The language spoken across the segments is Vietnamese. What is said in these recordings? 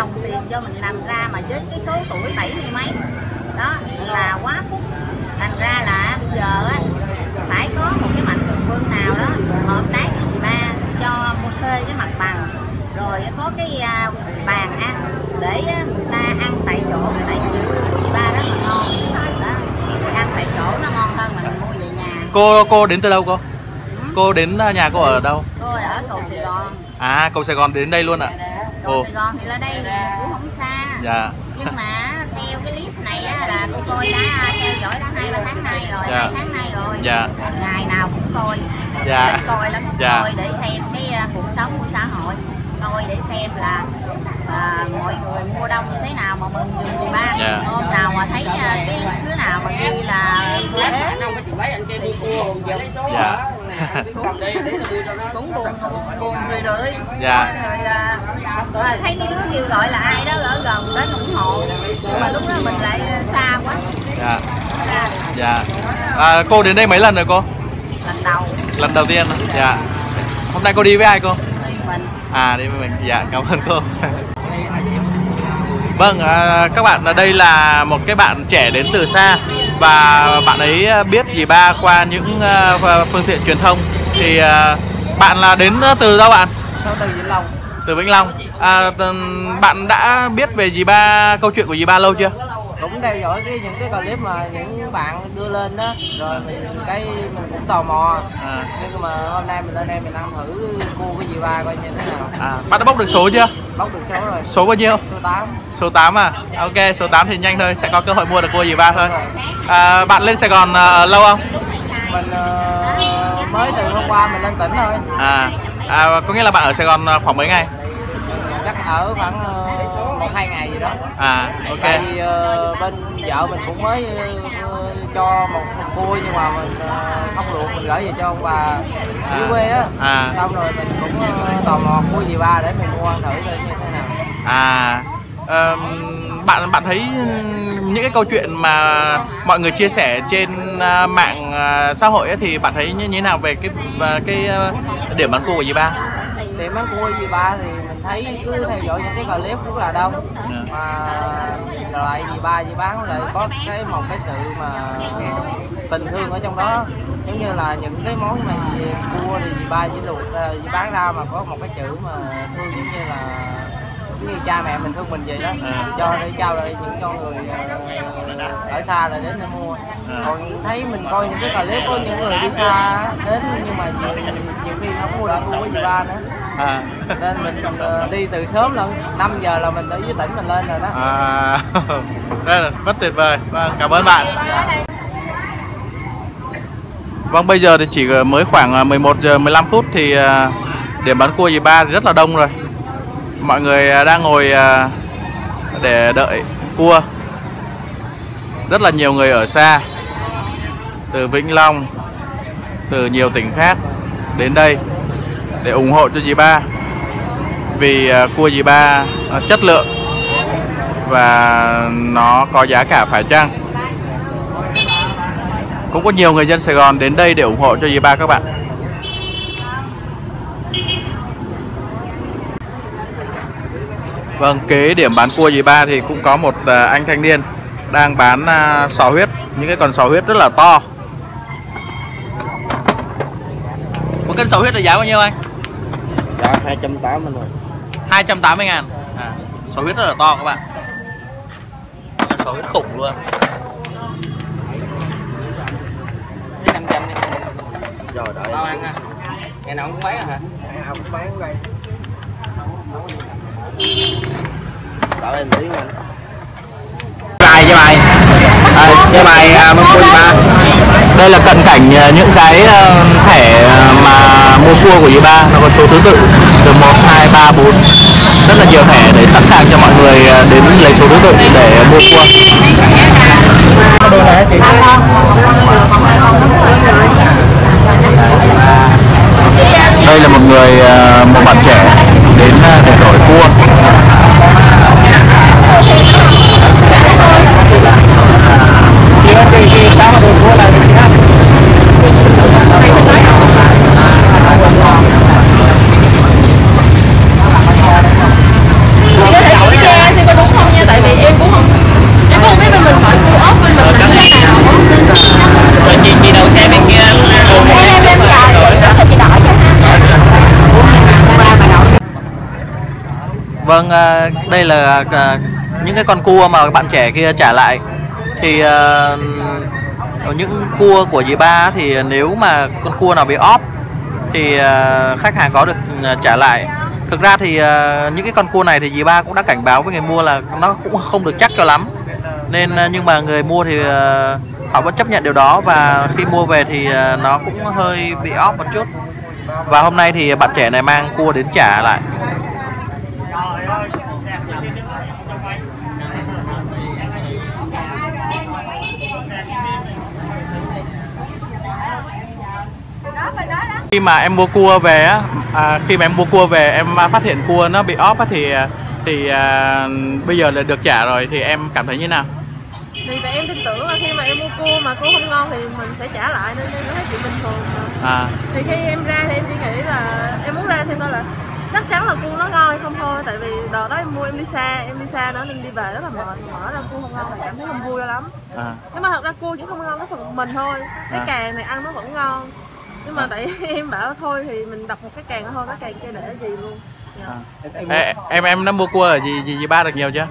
đồng tiền do mình làm ra mà với cái số tuổi bảy mươi mấy. Đó là quá phúc. Thành ra là bây giờ á phải có một cái mạnh thường quân nào đó hợp tác với dì ba cho mua thuê cái mặt bằng. Rồi có cái à, bàn ăn để người ta ăn tại chỗ tại dì ba rất là ngon. Đó thì ăn tại chỗ nó ngon hơn mà mình mua về nhà. Cô cô đến từ đâu cô? Ừ. cô đến à, nhà cô ở đâu? Tôi ở cầu Sài Gòn. À cầu Sài Gòn đến đây luôn ạ cầu Ồ. Sài Gòn thì là đây cũng không xa dạ nhưng mà theo cái clip này á, là cô coi đã theo dõi đã hai ba tháng nay rồi Dạ. hai tháng nay rồi Dạ. ngày nào cũng coi Dạ. Thích coi lắm Dạ. coi để xem cái à, cuộc sống của xã hội coi để xem là à, mọi người mua đông như thế nào mà mừng giùm gì ba Dạ. hôm nào mà thấy à, cái đứa nào mà ghi là thế đi Dạ. cũng buồn buồn người rưỡi Dạ. rồi à, à, thấy mấy đứa kêu gọi là ai đó ở gần đến ủng hộ. Nhưng mà lúc đó mình lại xa quá. Dạ. Xa dạ. À, cô đến đây mấy lần rồi cô? Lần đầu. Lần đầu tiên. À? dạ. Hôm nay cô đi với ai cô? Đi mình. À đi với mình. Dạ cảm ơn cô. Vâng à, các bạn ở đây là một cái bạn trẻ đến từ xa và bạn ấy biết dì ba qua những à, phương tiện truyền thông thì à, bạn là đến từ đâu bạn? Từ Vĩnh Long. Từ Vĩnh Long. À, bạn đã biết về dì ba câu chuyện của dì ba lâu chưa cũng theo dõi cái những cái clip mà những bạn đưa lên đó. Rồi mình cái mình cũng tò mò. À, nhưng mà hôm nay mình lên đây mình ăn thử cua của dì ba coi như thế nào. À, bạn đã bốc được số chưa? Bóc được số rồi. Số bao nhiêu? Số 8 số 8 à? Ok số 8 thì nhanh thôi sẽ có cơ hội mua được cua dì ba thôi. À, bạn lên Sài Gòn à, lâu không? Mình ờ, mới từ hôm qua mình lên tỉnh thôi. À, à có nghĩa là bạn ở Sài Gòn à, khoảng mấy ngày? Chắc ở khoảng ờ, một hai ngày gì đó à ok tại ờ, bên vợ mình cũng mới ờ, cho một thùng cua nhưng mà mình ờ, không luộc mình gửi về cho ông bà dưới À. quê á À. xong rồi mình cũng ờ, tò mò cua gì ba để mình mua ăn thử coi như thế nào à ờm, bạn bạn thấy những cái câu chuyện mà mọi người chia sẻ trên mạng xã hội ấy, thì bạn thấy như thế nào về cái cái điểm bán cua của dì ba tiệm bán cua gì ba thì thấy cứ theo dõi những cái clip rất là đông Dạ. mà lại gì ba gì bán lại có cái một cái sự mà tình thương ở trong đó giống như là những cái món mà gì cua thì gì ba chỉ luộc chỉ bán ra mà có một cái chữ mà thương giống như là giống như cha mẹ mình thương mình vậy đó À. cho để trao lại những con người ờ, ở xa là đến để mua À. còn thấy mình coi những cái clip có những người đi xa đến nhưng mà nhiều, nhiều khi không mua được cua gì ba nữa à, nên mình ờ, đi từ sớm lận 5 giờ là mình ở dưới tỉnh mình lên rồi đó. À. Đây là rất tuyệt vời. Vâng cảm ơn bạn. Vâng bây giờ thì chỉ mới khoảng 11 giờ 15 phút thì à, điểm bán cua dì ba thì rất là đông rồi. Mọi người đang ngồi để đợi cua. Rất là nhiều người ở xa Từ Vĩnh Long Từ nhiều tỉnh khác Đến đây để ủng hộ cho dì ba Vì à, cua dì ba à, chất lượng Và nó có giá cả phải chăng cũng có nhiều người dân Sài Gòn đến đây để ủng hộ cho dì ba các bạn Vâng, kế điểm bán cua dì ba thì cũng có một à, anh thanh niên đang bán sò huyết, những cái con sò huyết rất là to. Một cân sò huyết là giá bao nhiêu anh? Dạ 280 rồi 280 ngàn. à, Sò huyết rất là to các bạn. Cái Sò huyết khủng luôn. Cái 500 đi rồi đợi. Bao ăn à? Ngày nào cũng bán à hả? Nào cũng bán đây. Đợi em tí nha. Bài cho bài. À, Cho bài à, mua cua ba đây là cận cảnh ờ, những cái ờ, thẻ ờ, mà mua cua của U3 nó có số thứ tự từ 1, 2, 3, 4 rất là nhiều thẻ để sẵn sàng cho mọi người đến lấy số thứ tự để mua cua. Đây là một người một bạn trẻ đến để đổi cua. Vâng, à, đây là à, những cái con cua mà bạn trẻ kia trả lại. Thì à, những cua của dì ba thì nếu mà con cua nào bị óp thì khách hàng có được trả lại. Thực ra thì những cái con cua này thì dì ba cũng đã cảnh báo với người mua là nó cũng không được chắc cho lắm. Nên nhưng mà người mua thì họ vẫn chấp nhận điều đó và khi mua về thì nó cũng hơi bị óp một chút. Và hôm nay thì bạn trẻ này mang cua đến trả lại. Khi mà em mua cua về á à, khi mà em mua cua về em à, phát hiện cua nó bị óp á thì à, thì à, bây giờ là được trả rồi thì em cảm thấy như nào? Thì tại em tin tưởng là khi mà em mua cua mà cua không ngon thì mình sẽ trả lại nên em thấy chuyện bình thường. Mà. à, thì khi em ra thì em chỉ nghĩ là em muốn ra xem coi là chắc chắn là cua nó ngon hay không thôi tại vì đợt đó em mua em đi xa em đi xa nữa nên đi về rất là mệt mở ra cua không ngon thì cảm thấy không vui lắm. À, nhưng mà thật ra cua chỉ không ngon cái phần mình thôi cái À. càng này ăn nó vẫn ngon nhưng mà tại em bảo thôi thì mình đập một cái càng thôi cái càng kia để gì luôn. Dạ. à. Ê, em em đã mua cua ở gì gì gì ba được nhiều chưa?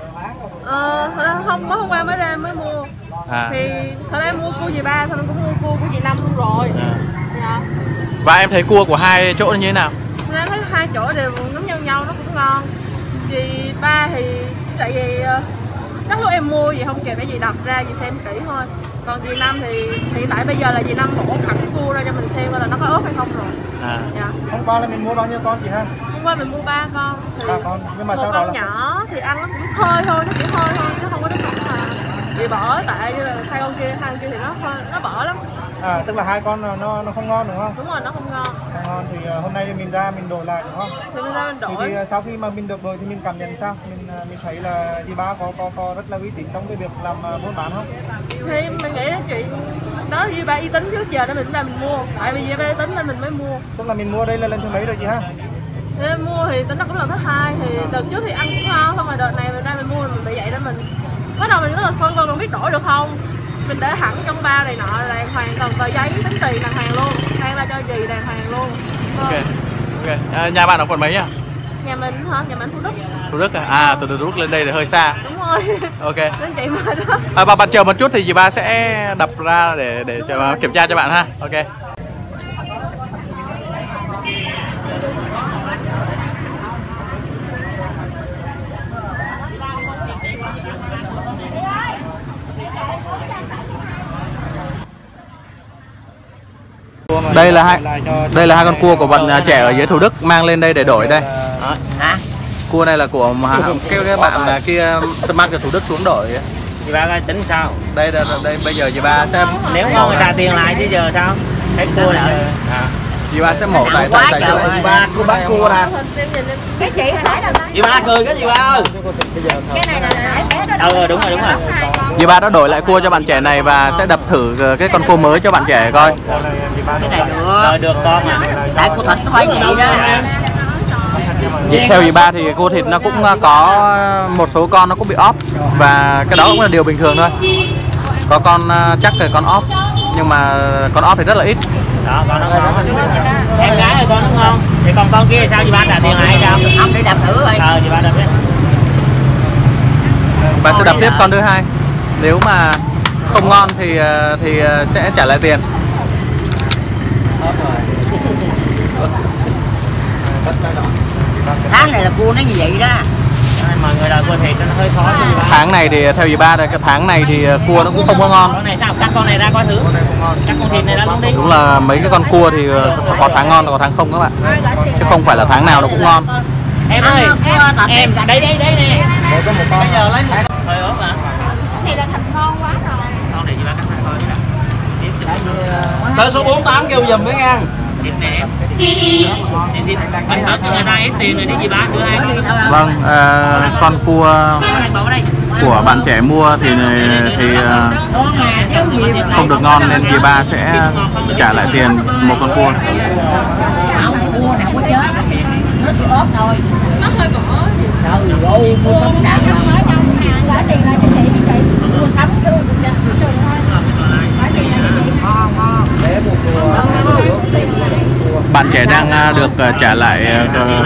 Ờ thật ra không mới hôm qua mới ra mới mua. À, thì thật ra em mua cua gì ba thôi em cũng mua cua của chị năm luôn rồi. À. dạ. Và em thấy cua của hai chỗ như thế nào? Thật ra thấy hai chỗ đều giống nhau nhau nó cũng ngon. Dì ba thì tại vì ờ, chắc lúc em mua gì không kịp để dì đập ra dì xem kỹ thôi còn dì năm thì hiện tại bây giờ là dì năm bổ thẳng cua ra cho mình xem coi là nó có ớt hay không rồi. À, dạ. Hôm qua là mình mua bao nhiêu con chị ha? hôm qua mình mua ba con thì Ba con. Nhưng mà một sau đó con là nhỏ thì ăn nó cũng hơi thôi nó chỉ hơi thôi nó không có đến nỗi mà. Bị bở tại như là hai con kia hai con kia thì nó hơi nó bở lắm à tức là hai con nó nó không ngon đúng không? đúng rồi nó không ngon Không ngon thì ờ, hôm nay thì mình ra mình đổi lại đúng không? thì mình ra mình Thì, đổi thì ờ, sau khi mà mình được đổi thì mình cảm nhận sao? Mình ờ, mình thấy là chị ba có có có rất là uy tín trong cái việc làm buôn bán không? thì mình nghĩ là chuyện đó như ba uy tín trước giờ nên mình ra mình mua tại vì ba uy tín nên mình mới mua Tức là mình mua đây là lần thứ mấy rồi chị ha? nên mua thì tính nó cũng lần thứ hai thì đợt trước thì ăn cũng ngon xong rồi đợt này mình ra mình mua mình bị vậy nên mình bắt đầu mình rất là phân vân không biết đổi được không mình để hẳn trong bao này nọ đàng hoàng còn tờ giấy tính tiền đàng hoàng luôn mang ra cho gì đàng hoàng luôn. Ok ok. À, nhà bạn ở quận mấy nhá nhà mình hả? Nhà mình thủ đức. Thủ đức à, à từ thủ đức lên đây là hơi xa. Đúng rồi. Ok. Nên chị mà đó. À, bà bạn chờ một chút thì dì ba sẽ đập ra để để cho, kiểm tra cho bạn ha. Ok đây là hai đây là hai con cua của bạn à, trẻ ở dưới thủ đức mang lên đây để đổi đây. Hả? Cua này là của mà cái cái bạn à, kia mang từ thủ đức xuống đổi. Chị ba coi tính sao? Đây đây, đây bây giờ dì ba sẽ nếu này. ta tiền lại chứ giờ sao? Hết cua lại à. Dì ba sẽ mổ tại tại tại Chị ba cô bán cua nè. Cái chị hồi nãy đâu nói Chị ba cười cái gì ba ơi? Cái này là nãy bé đó ừ đúng rồi đúng rồi. dì ba đã đổi lại cua cho bạn trẻ này và sẽ đập thử ờ, cái con cua mới cho bạn trẻ coi. Cái này được. Rồi được con à tại của thịt nó phải vậy đó Dì- theo dì ba thì cua thịt nó cũng ờ, có một số con nó cũng bị óp và cái đó cũng là điều bình thường thôi. Có con ờ, chắc là con óp nhưng mà con óp thì rất là ít đó con nó ngon em gái ơi con nó ngon. Thì còn con kia sao chị ba trả tiền lại sao? Không để đập thử thôi. Ờ chị ba đập đấy và sẽ đập tiếp con thứ hai. Nếu mà không ngon thì ờ, thì ờ, sẽ trả lại tiền. Tháng này là cua nó như vậy đó mọi người đòi cua thịt nó hơi khó ba tháng này thì theo dì ba là cái tháng này thì ờ, cua nó cũng không có ngon. Con này sao? Cắt con này ra coi thử. Cắt con thịt này ra luôn đi. Đúng là mấy cái con cua thì có tháng ngon có tháng không các bạn. Chứ không phải là tháng nào nó cũng ngon. Em ơi em đây đây đây nè. Bây giờ lấy một hơi ốm hả này là thịt ngon quá rồi. Con này chị ba cắt hai con Tới số 48 kêu giùm mới ngang em thì mình bớt cho người ta ít tiền rồi đi gì bán đưa hai con Vâng, à, con cua của bạn trẻ mua thì thì à, không được ngon nên dì ba sẽ trả lại tiền một con cua. nó hơi bỏ trời ơi mua sống đạm mà trả tiền ra cho chị đi chị mua sống chứ Bạn trẻ đang à, được à, trả lại à,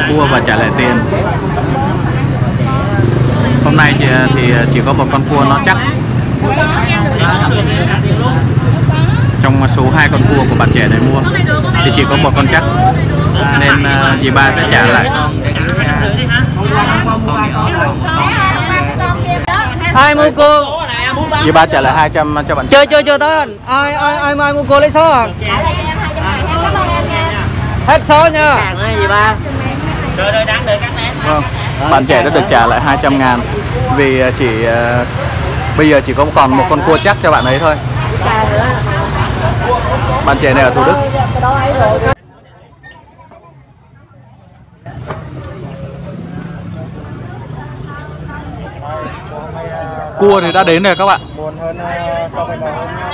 cua và trả lại tiền. Hôm nay thì, thì chỉ có một con cua nó chắc. Trong số hai con cua của bạn trẻ này mua thì chỉ có một con chắc. Nên dì ba sẽ trả lại. ai mua cô Dì ba trả lại 200 cho bạn chơi chơi chơi tên ai ai ai mua cô lấy số à hết số nha gì ba rồi rồi đang đợi cắt nè Vâng. Bạn trẻ đã được trả lại 200 ngàn vì à, chỉ à, bây giờ chỉ có còn một con cua chắc cho bạn ấy thôi. Bạn trẻ này ở Thủ Đức. Cua thì đã đến rồi các bạn. buồn hơn ờ, so với ngày hôm nha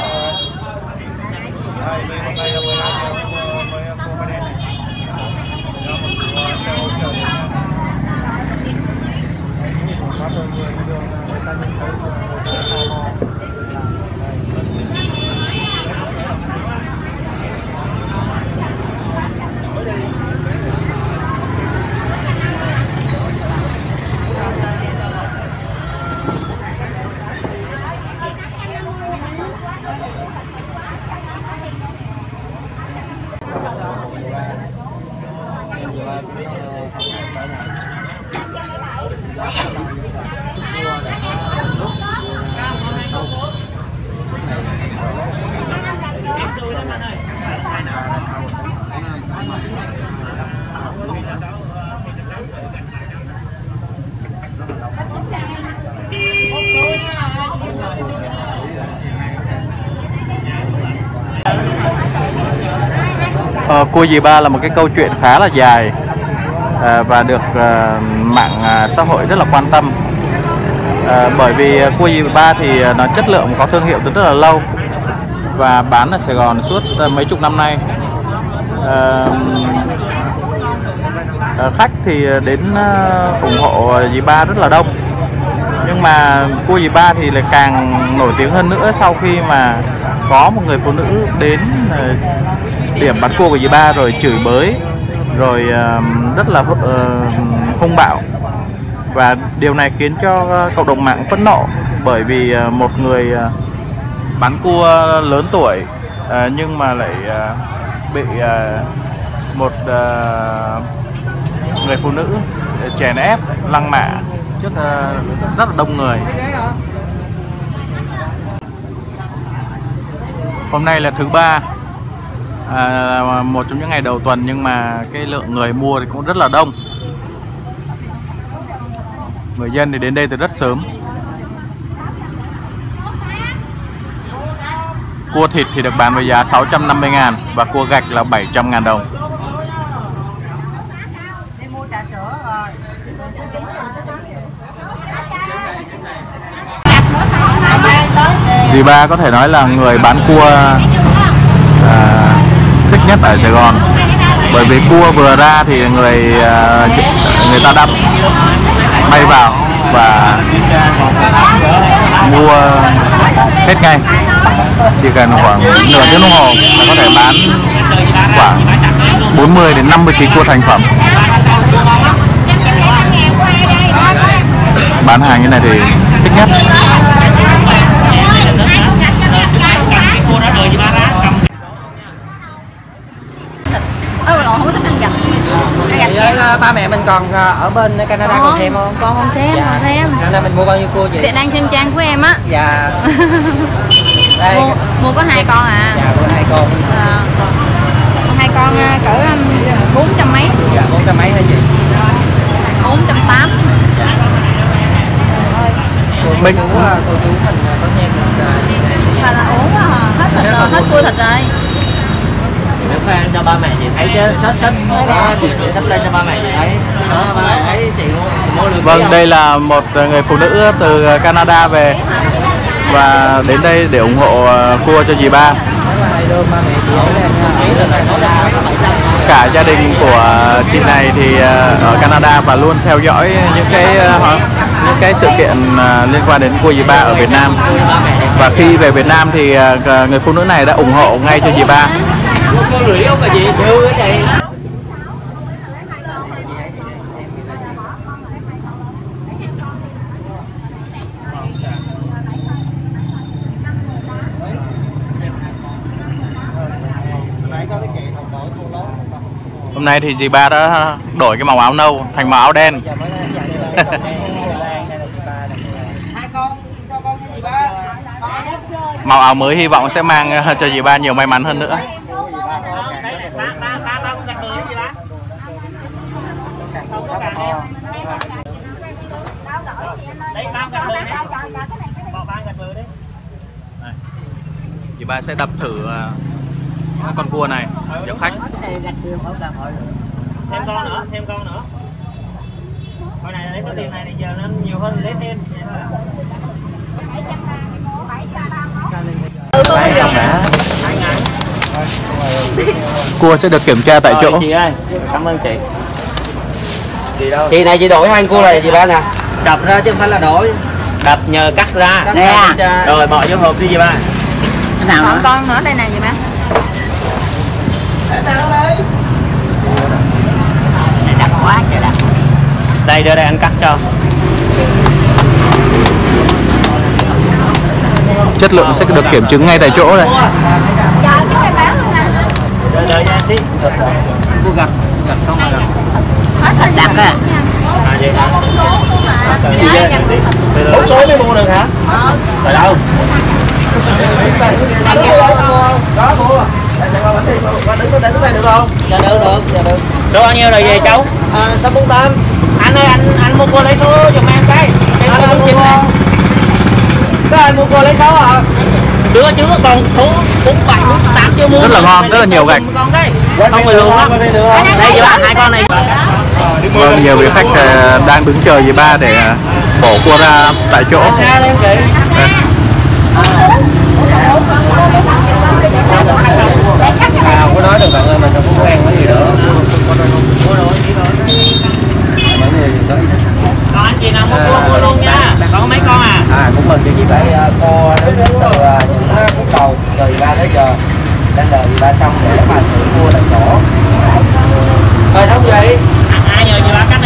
đây hôm nay là 15 giờ mới mới cô mới đến này Do một cua xe hỗ trợ đến nha. Quá trời người đi đường người ta nhìn cua dì ba là một cái câu chuyện khá là dài à, và được à, mạng à, xã hội rất là quan tâm. À, bởi vì cua dì ba thì à, nó chất lượng có thương hiệu từ rất là lâu và bán ở Sài Gòn suốt à, mấy chục năm nay. À, à khách thì đến ủng hộ dì ba rất là đông. Nhưng mà cua dì ba thì lại càng nổi tiếng hơn nữa sau khi mà có một người phụ nữ đến điểm bắn cua của dì ba rồi chửi bới, rồi rất là ờ, hung bạo. Và điều này khiến cho ờ, cộng đồng mạng phẫn nộ bởi vì ờ, một người bán bắn cua lớn tuổi nhưng mà lại bị một người phụ nữ chèn ép, lăng mạ trước rất là đông người. Hôm nay là thứ ba à, một trong những ngày đầu tuần nhưng mà cái lượng người mua thì cũng rất là đông. Người dân thì đến đây từ rất sớm. Cua thịt thì được bán với giá 650 ngàn và cua gạch là 700 ngàn đồng. Dì ba có thể nói là người bán cua à, thích nhất ở Sài Gòn. Bởi vì cua vừa ra thì người à, người ta đã bay vào và mua hết ngay. Chỉ cần khoảng nửa tiếng đồng hồ là có thể bán khoảng 40 đến 50 kg cua thành phẩm. Bán hàng như này thì thích nhất cái cua đó đời gì ba rá cầm ơ lộn không có thích ăn gạch ăn gạch Vậy ờ, ba mẹ mình còn ờ, ở bên Canada còn thêm không? con không xem Dạ. còn thêm Hôm nay mình mua bao nhiêu cua chị? sẽ đang xem trang của em á Dạ. Đây. mua, mua có hai con à Dạ mua hai con. Ờ, hai con à, cỡ bốn trăm mấy Dạ bốn trăm mấy hả chị? bốn trăm tám mình ờ, cô chú mình ờ, có nhem ờ, là là uống à, hết thịt rồi hết cua thịt rồi khoe cho ba mẹ chị thấy chứ xách xách đó chị chị xách lên cho ba mẹ chị thấy đó ba mẹ thấy chị mua chị mua được Vâng, đây là một người phụ nữ từ Canada về và đến đây để ủng hộ ờ, cua cho dì ba. Cả gia đình của chị này thì ờ, ở Canada và luôn theo dõi những cái ờ, những cái sự kiện liên quan đến cua dì ba ở Việt Nam. Và khi về Việt Nam thì người phụ nữ này đã ủng hộ ngay cho dì ba. Cô rưỡi không bà chị chưa cái chị Hôm nay thì dì ba đã đổi cái màu áo nâu thành màu áo đen. màu áo mới hy vọng sẽ mang ờ, cho dì ba nhiều may mắn hơn nữa. Ba sẽ đập thử ờ, con cua này. Cho khách. thêm con nữa thêm con nữa. Hồi này lấy số tiền này thì giờ nó nhiều hơn lấy thêm. Cua sẽ được kiểm tra tại Rồi, chỗ. chị ơi cảm ơn chị. Chị này chị đổi hai cua này chị ba nè. Đập ra chứ không phải là đổi. Đập nhờ cắt ra. Tra. rồi bỏ vô hộp đi chị ba còn con nữa đây nè gì má. Đặt quá trời đặt đây đưa đây anh cắt cho. Chất lượng sẽ được kiểm chứng ngay tại chỗ đây. này đặt à à Dạ, dạ. bốn số mới mua được hả? Ở đâu có mua đứng có đứng đây được không dạ được được dạ được số bao nhiêu rồi về cháu? À, sáu bốn tám? Anh ơi anh anh mua cô lấy số giùm em cái. Em anh số anh mua nè. các anh mua cô lấy sáu hả? Đứa trước còn số bốn bảy bốn tám chưa mua. Rất là ngon, rất là số nhiều gạch. con đây. Không phải luôn lắm đây ba hai con này. Vâng, nhiều vị khách ờ, đang đứng chờ dì ba để ờ, bỏ cua ra tại chỗ. xa đây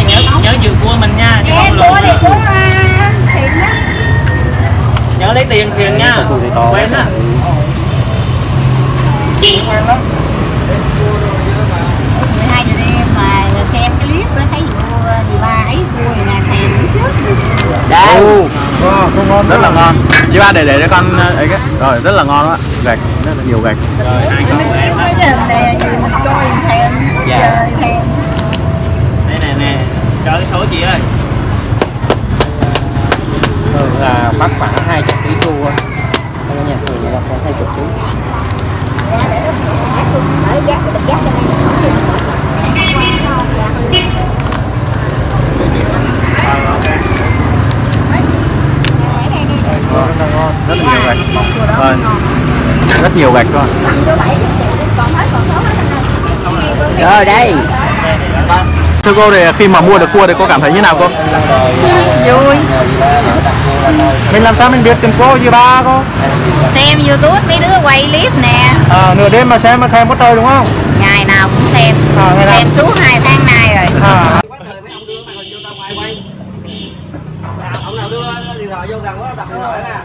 nhớ nhớ dừa cua mình nha chứ không lộn nhớ lấy tiền tiền nha. Quên á. Mười hai giờ đêm mà xem cái clip nó thấy vua gì ba ấy gì nè thèm trước Ồ, rất là ngon. Dì ba để để cho con ờ, ấy cái. Rồi, rất là ngon đó. Gạch, rất là nhiều gạch. rồi hai con em Dạ. đây nè nè. Cho cái số chị ơi. Thường là bắt khoảng chục ký cua không nha thường là khoảng hai chục ký Vâng, rất nhiều gạch. Vâng, rất nhiều gạch thôi. rồi đây Thưa cô thì khi mà mua được cua thì cô cảm thấy như nào cô? vui mình làm sao mình biết tìm cô dì ba cô xem youtube mấy đứa quay clip nè à, nửa đêm mà xem mà thèm có trời đúng không ngày nào cũng xem À, ngày nào? xem suốt hai tháng nay rồi à, ông nào đưa điện thoại vô gần quá đặt điện thoại nè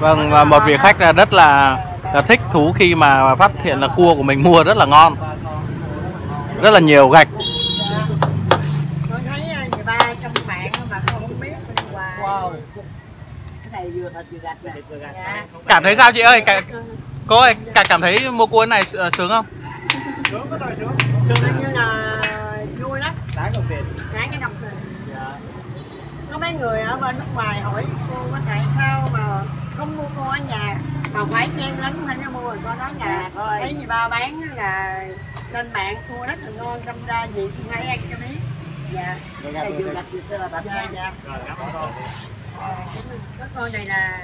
Vâng, và một vị khách là rất là, là thích thú khi mà phát hiện là cua của mình mua rất là ngon. Rất là nhiều gạch. con thấy người ta trong mạng mà không biết wow. cái này vừa thịt vừa gạch nè Dạ. Cảm thấy sao chị ơi? Cả, cô ơi, cả cảm thấy mua cua này ờ, sướng không? như là vui lắm. Đáng đồng tiền đáng cái đồng tiền. Có mấy người ở bên nước ngoài hỏi cô có tại sao mà không mua cua ở nhà? Mà phải chen lấn phải nó mua rồi con nói nhà. Thấy gì ba bán là lên mạng cua rất là ngon đâm ra gì thì hay ăn cho biết. Dạ. Dạ. Vừa gặp vừa xưa bà dạ dạ. cái con này là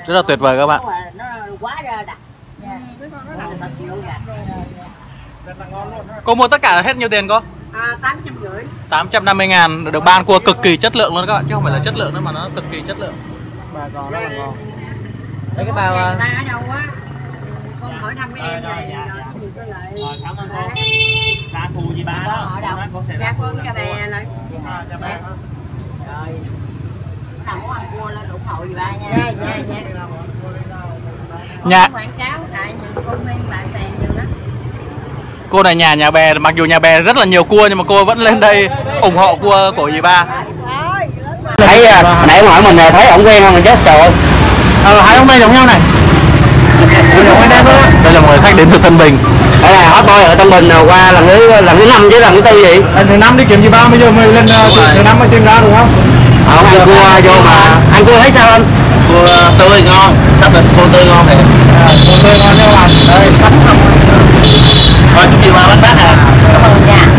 Rất là tuyệt vời các bạn. nó quá ra đặc dạ cái con nó là thật chịu dạ Cô mua tất cả là hết nhiêu tiền cô? à, tám trăm rưỡi 850 ngàn được ban cua cực kỳ chất lượng luôn các bạn chứ không phải là chất lượng nữa mà nó cực kỳ chất lượng bà giò rất là ngon Đấy cái bao à, ba ở đâu á con hỏi thăm mấy em này rồi cảm ơn cô ra thù gì ba đó ở đâu dạ con cho bè lại rồi ba nha. Dạ dạ dạ. Nhà- Con quảng cáo tại những công ty bạn bè nhiều lắm Cô này nhà nhà bè mặc dù nhà bè rất là nhiều cua nhưng mà cô vẫn lên đây ủng hộ cua của dì ba. Thấy à, nãy ông hỏi mình thấy ổng quen không mình chết trời ơi. Ờ, Hai ông đây giống nhau này. Đây là một người khách đến từ Tân Bình. Đây là hot boy ở Tân Bình à, qua lần thứ lần thứ năm chứ lần thứ tư gì? Lần thứ năm đi kiếm gì ba bây giờ mới lên uh, thứ năm mới tìm ra đúng không không ăn cua vô mà. ăn cua thấy sao anh? Cua tươi ngon, xác định cua tươi ngon thì một người ngon nha các bạn đây sẵn Thôi chúc dì ba bán đắt à cảm ơn nha